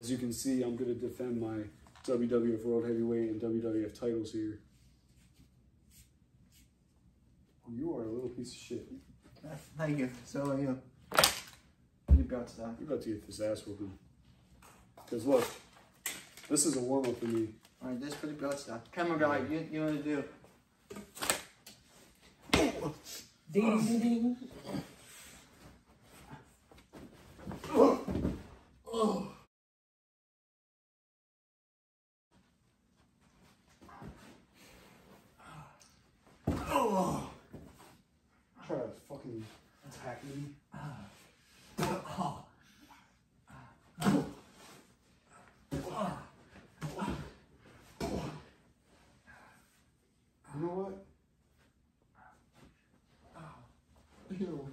As you can see, I'm going to defend my WWF World Heavyweight and WWF titles here. Oh, you are a little piece of shit. Thank you. So are you. Pretty proud stuff. You're about to get this ass whooping. Because look, this is a warm up for me. Alright, this is pretty proud stuff. Camera guy, you, you want to do? Ding, ding, ding. Try to fucking attack me. You know what? Ew.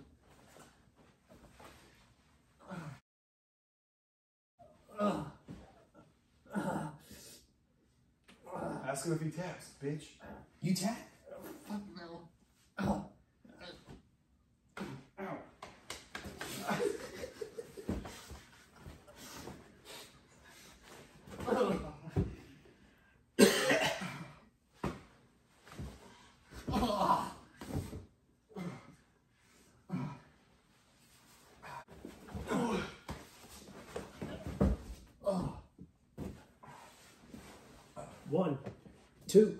Ask him if he taps, bitch. You tap? One, two.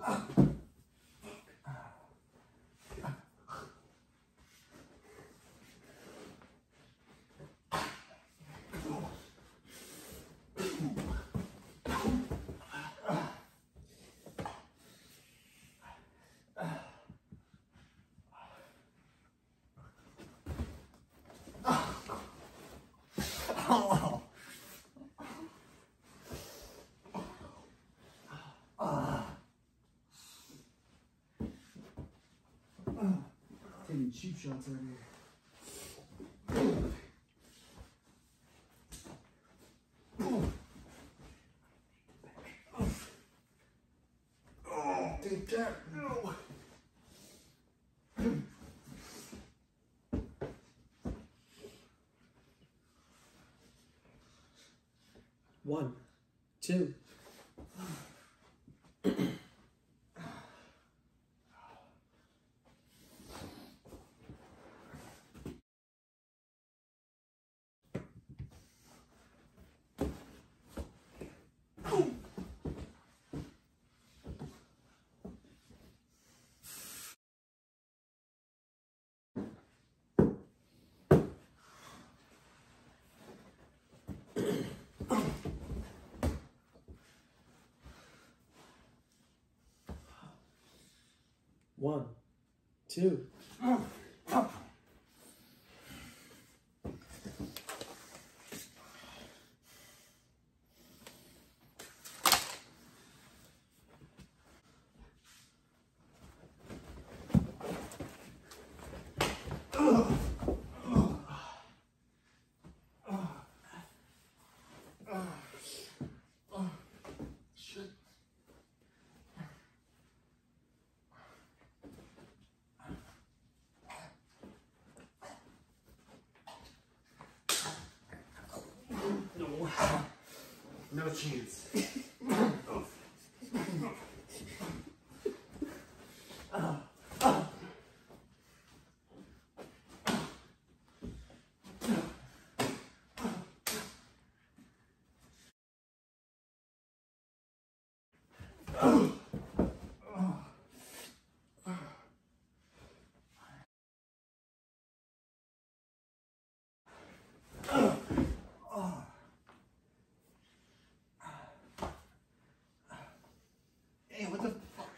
Taking cheap shots out here. Dude, tap. No. One, two. One, two. No chance. Hey, what the fuck?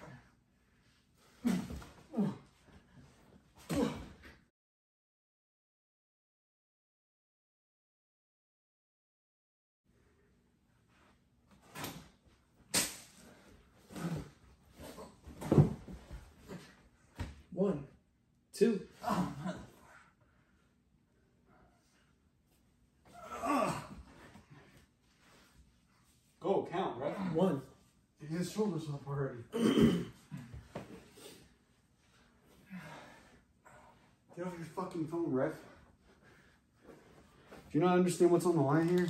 One, two. Go, count, right? One. His shoulders up already. Get off your fucking phone, ref. Do you not understand what's on the line here?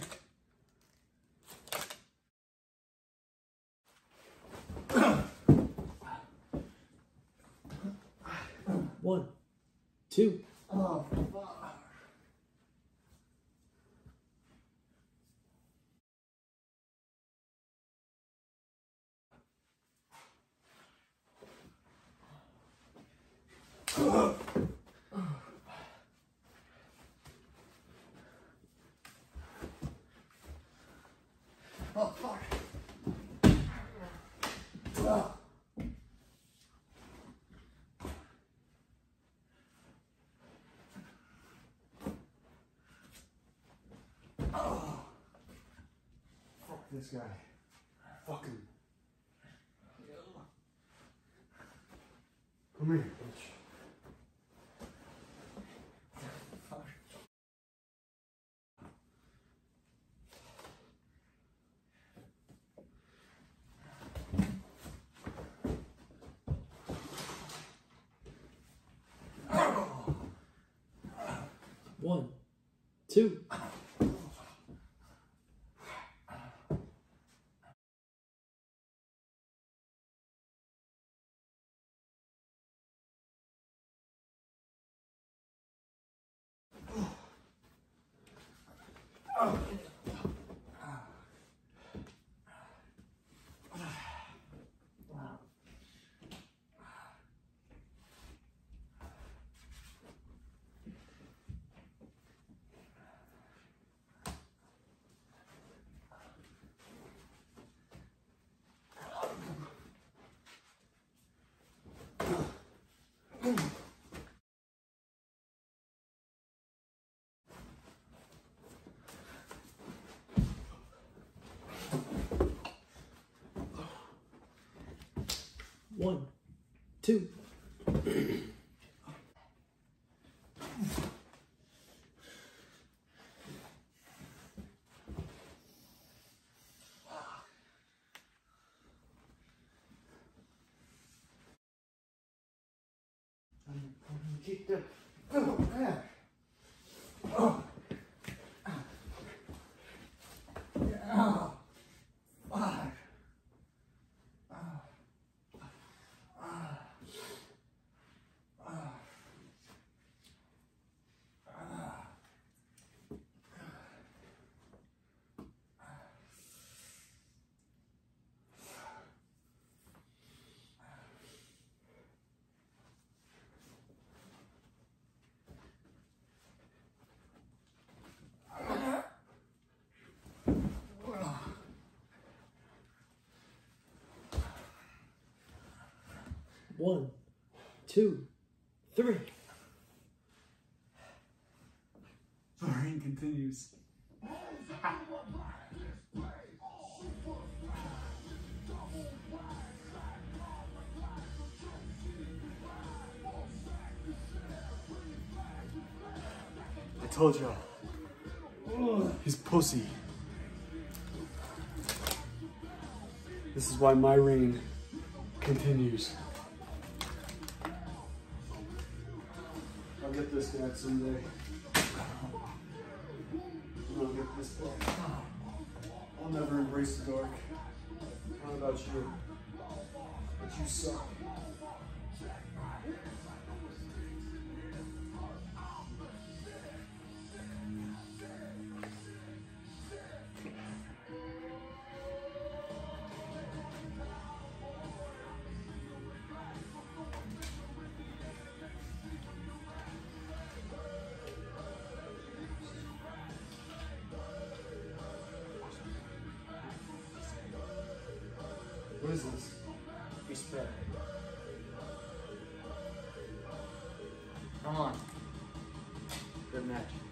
Oh, fuck. Ah. Oh. Fuck this guy. Fuck him. Come here, bitch. one, two, one, two, Keep the. Oh, man. Oh. Oh. Fuck. One, two, three. The Reign continues. I told y'all. He's pussy. This is why my reign continues. Get this back someday. I'll get this back. I'll never embrace the dark. How about you? But you suck. What is. Come on. Good match.